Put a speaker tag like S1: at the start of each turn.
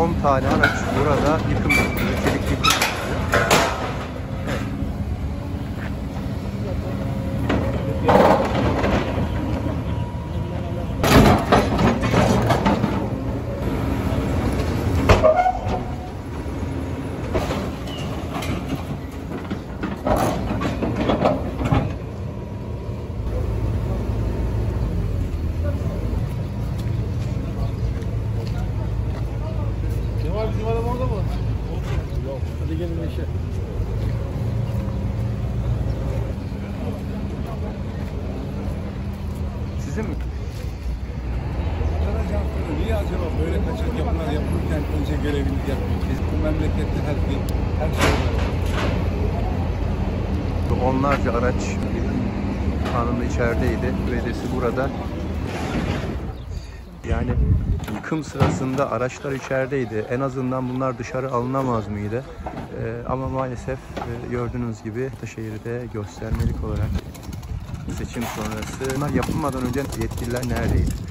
S1: 10 tane araç burada yıkım
S2: Hadi gelin işe.
S1: Sizin mi?
S3: Niye acaba böyle kaçak yapılar yapılırken önce görevini yapmıyor? Biz bu memlekette her bir her şey var.
S1: Onlarca araç anında içerideydi. Belediyesi burada. Yani yıkım sırasında araçlar içerideydi. En azından bunlar dışarı alınamaz mıydı? Ee, ama maalesef e, gördüğünüz gibi Ataşehir'de göstermelik olarak seçim sonrası bunlar yapılmadan önce yetkililer neredeydi?